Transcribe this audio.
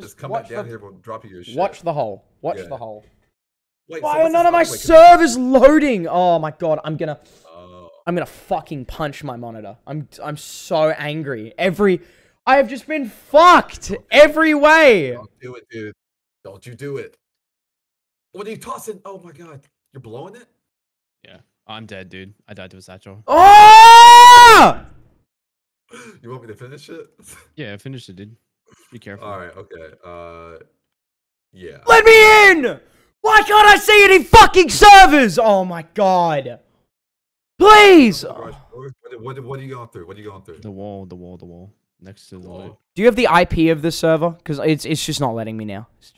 Just come watch back down the- here. We'll drop you your shit. Watch the hole. Watch Yeah. the hole. Wait, so Why are none of my up? Wait, can servers loading? Oh my god, I'm gonna I- Oh, I'm gonna fucking punch my monitor. I'm I'm so angry. Every I have just been fucked every way. don't do it, dude. Don't you do it. What are you tossing? Oh my god, you're blowing it. Yeah. I'm dead, dude. I died to a satchel. Oh! You want me to finish it? Yeah, I finished it, dude. Be careful. All right. Okay. Uh, yeah. Let me in! Why can't I see any fucking servers? Oh my god. Please! Garage? What, what, what are you going through? What are you going through? The wall, the wall, the wall. Next to the wall. Wall. Do you have the IP of the server? Because it's it's just not letting me now. It's